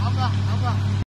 豪哥豪哥